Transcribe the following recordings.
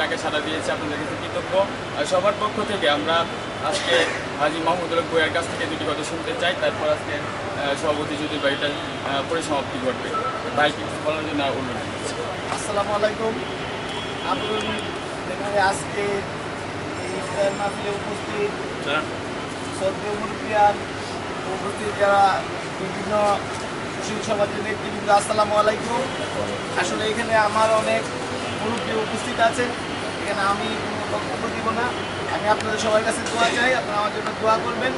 ডাকে সাড়া দিয়েছে আপনাদের কাছে কৃতজ্ঞ। আর সবার পক্ষ থেকে আমরা আজকে হাজি মাহমুদুল বইয়ের কাছ থেকে দুটি কথা শুনতে চাই। তারপর আজকে সভাপতি যদি বাড়িটা পরিসমাপ্তি ঘটবে। ভাই কিছু বলার জন্য অনুরোধ করছি। আসসালামু আলাইকুম। এখানে আজকে এই ইফতার মাহফিলে উপস্থিত শ্রদ্ধেয় মুরব্বিয়ান উপস্থিত যারা বিভিন্ন সুশীল সমাজের নেতৃবৃন্দ আসসালামু আলাইকুম। আসলে এখানে আমার অনেক মুরব্বী উপস্থিত এখানে আমি কোনো বক্তব্য দিব না। আমি আপনাদের সবার কাছে দোয়া চাই, আপনারা আমার জন্য দোয়া করবেন।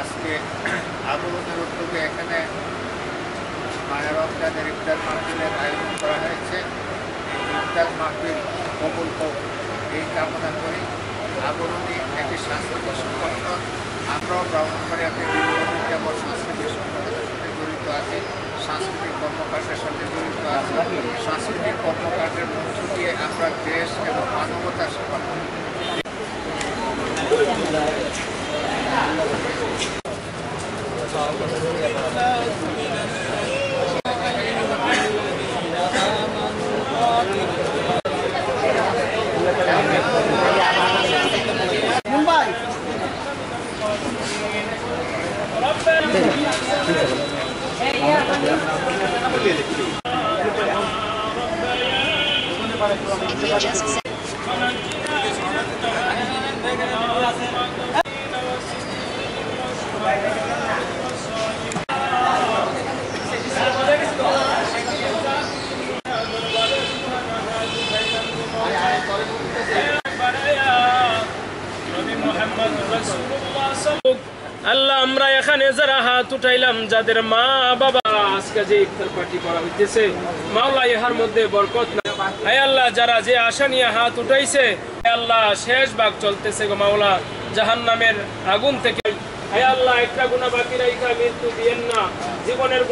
আজকে আবরণের উদ্যোগে এখানে মায়ের রমজানের ইফতার মাহফিলের আয়োজন করা হয়েছে। ইফতার মাহফিল কবুল হোক এই কামনা করি। আবরণী একটি সাংস্কৃতিক সংগঠন আমরাও ব্রাহ্মণবাড়িয়াতে দীর্ঘদিন সাংস্কৃতিক সংগঠনের সাথে জড়িত আছে, সাংস্কৃতিক কর্মকাণ্ডের সাথে জড়িত আছে। সাংস্কৃতিক কর্মকাণ্ডের মধ্য দিয়ে আমরা দেশ এবং মানবতার সেবা করি। محمد رسول الله صلى الله عليه وسلم আল্লাহ, আমরা এখানে যারা হাত উঠাইলাম, যাদের মা বাবা আজকে যে ইফতার পার্টি করা হইতেছে, মাওলা ইহার মধ্যে বরকত না। হায় আল্লাহ, যারা যে আশা নিয়ে হাত উঠাইছে হে আল্লাহ, শেষ ভাগ চলতেছে গো মাওলা, জাহান্নামের আগুন থেকে। জীবনের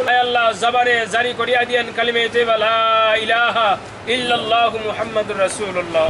জারি করিয়া দিয়েন কালিমে তেবালা ইলাহা ইল্লাল্লাহু রাসূলুল্লাহ।